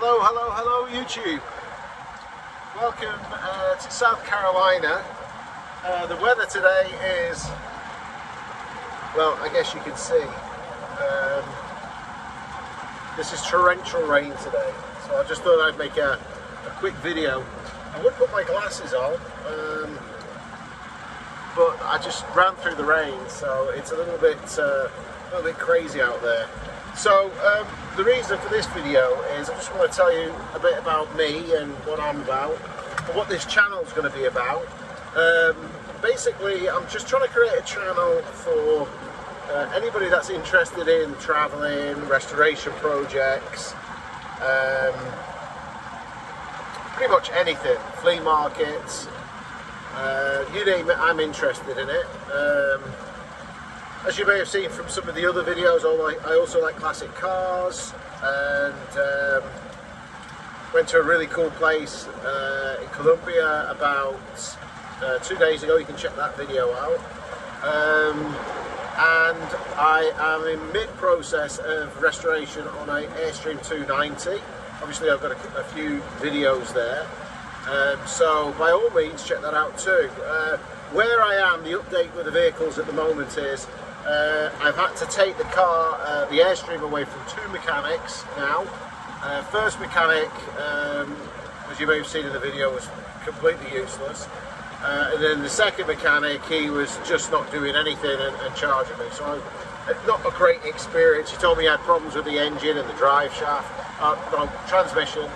Hello, hello, hello YouTube. Welcome uh, to South Carolina. Uh, the weather today is, well, I guess you can see. Um, this is torrential rain today. So I just thought I'd make a, a quick video. I would put my glasses on, um, but I just ran through the rain, so it's a little bit, uh, a little bit crazy out there. So um, the reason for this video is I just want to tell you a bit about me and what I'm about and what this channel is going to be about. Um, basically, I'm just trying to create a channel for uh, anybody that's interested in traveling, restoration projects, um, pretty much anything, flea markets, uh, you name it, I'm interested in it. As you may have seen from some of the other videos, I also like classic cars and um, went to a really cool place uh, in Columbia about uh, two days ago. You can check that video out. Um, and I am in mid-process of restoration on a Airstream 290. Obviously I've got a, a few videos there. Um, so by all means check that out too. Uh, where I am, the update with the vehicles at the moment is uh, I've had to take the car, uh, the Airstream away from two mechanics now. Uh, first mechanic, um, as you may have seen in the video, was completely useless. Uh, and then the second mechanic, he was just not doing anything and, and charging me. So I, not a great experience. He told me he had problems with the engine and the drive shaft, uh, no, transmission.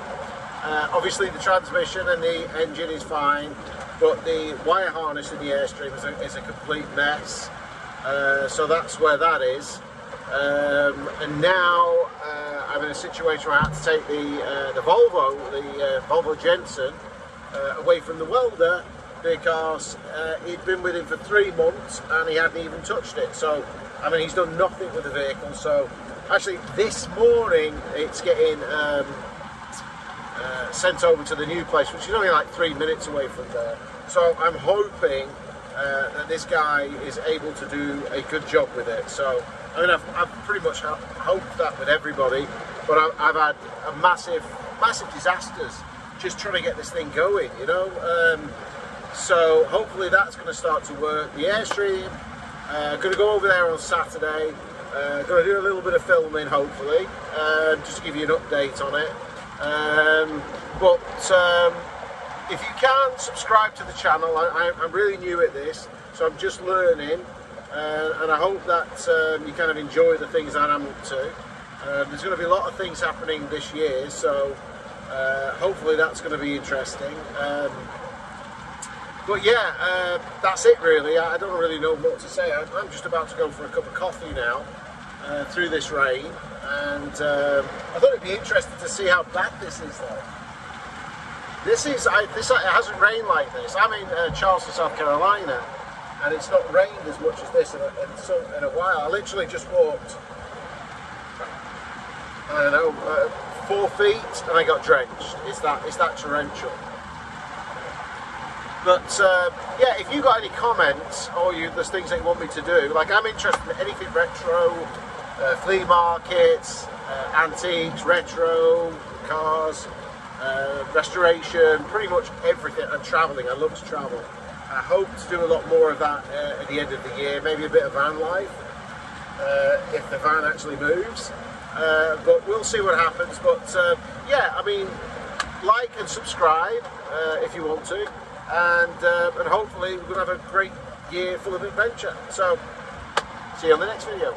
Uh, obviously the transmission and the engine is fine, but the wire harness in the Airstream is a, is a complete mess. Uh, so that's where that is. Um, and now uh, I'm in a situation where I had to take the, uh, the Volvo, the uh, Volvo Jensen, uh, away from the welder because he'd been with him for three months and he hadn't even touched it. So, I mean, he's done nothing with the vehicle. So, actually, this morning it's getting um, sent over to the new place, which is only like three minutes away from there. So, I'm hoping uh, that this guy is able to do a good job with it. So, I mean, I've, I've pretty much hoped that with everybody, but I've, I've, had a massive, massive disasters just trying to get this thing going, you know. Um, so hopefully that's going to start to work. The Airstream, uh, going to go over there on Saturday. Uh, going to do a little bit of filming, hopefully, uh, just to give you an update on it. Um, but um, if you can subscribe to the channel, I, am really new at this, so I'm just learning, uh, and I hope that um, you kind of enjoy the things that I'm up to. Um, there's going to be a lot of things happening this year, so uh, hopefully that's going to be interesting. Um, but yeah, uh, that's it really. I don't really know what to say. I'm just about to go for a cup of coffee now uh, through this rain, and um, I thought it'd be interesting to see how bad this is though. This is, I, this it hasn't rained like this. I'm in uh, Charleston, South Carolina, and it's not rained as much as this in a, in, so, in a while. I literally just walked, I don't know, uh, four feet, and I got drenched. It's that, it's that torrential. But uh, yeah, if you've got any comments or you, there's things that you want me to do, like I'm interested in anything retro, uh, flea markets, uh, antiques, retro, cars, uh, restoration, pretty much everything, and travelling. I love to travel. I hope to do a lot more of that uh, at the end of the year, maybe a bit of van life, uh, if the van actually moves. Uh, but we'll see what happens. But uh, yeah, I mean, like and subscribe if you want to, and, and hopefully we're going to have a great year full of adventure. So, see you on the next video.